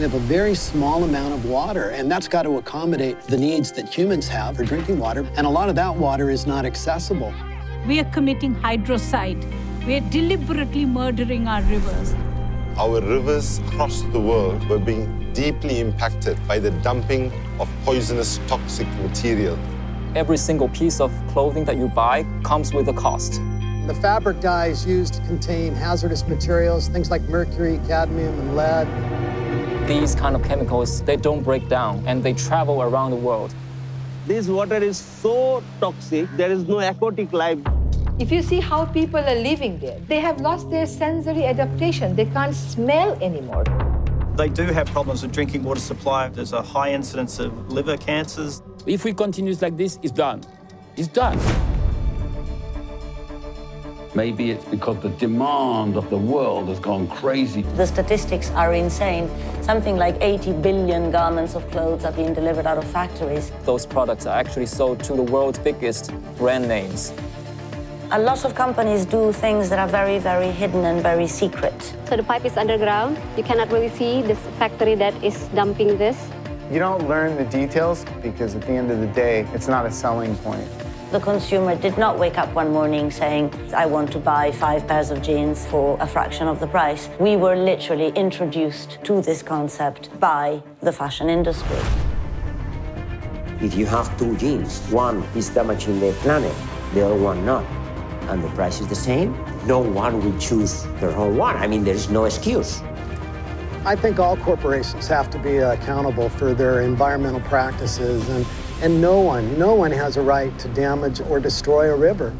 We have a very small amount of water, and that's got to accommodate the needs that humans have for drinking water, and a lot of that water is not accessible. We are committing hydrocide. We are deliberately murdering our rivers. Our rivers across the world were being deeply impacted by the dumping of poisonous toxic material. Every single piece of clothing that you buy comes with a cost. The fabric dyes used contain hazardous materials, things like mercury, cadmium, and lead. These kind of chemicals, they don't break down and they travel around the world. This water is so toxic, there is no aquatic life. If you see how people are living there, they have lost their sensory adaptation. They can't smell anymore. They do have problems with drinking water supply. There's a high incidence of liver cancers. If we continue like this, it's done. It's done. Maybe it's because the demand of the world has gone crazy. The statistics are insane. Something like 80 billion garments of clothes are being delivered out of factories. Those products are actually sold to the world's biggest brand names. A lot of companies do things that are very, very hidden and very secret. So the pipe is underground. You cannot really see this factory that is dumping this. You don't learn the details because at the end of the day, it's not a selling point. The consumer did not wake up one morning saying, I want to buy five pairs of jeans for a fraction of the price. We were literally introduced to this concept by the fashion industry. If you have two jeans, one is damaging the planet, the other one not, and the price is the same, no one will choose the wrong one. I mean, there is no excuse. I think all corporations have to be accountable for their environmental practices and and no one, no one has a right to damage or destroy a river.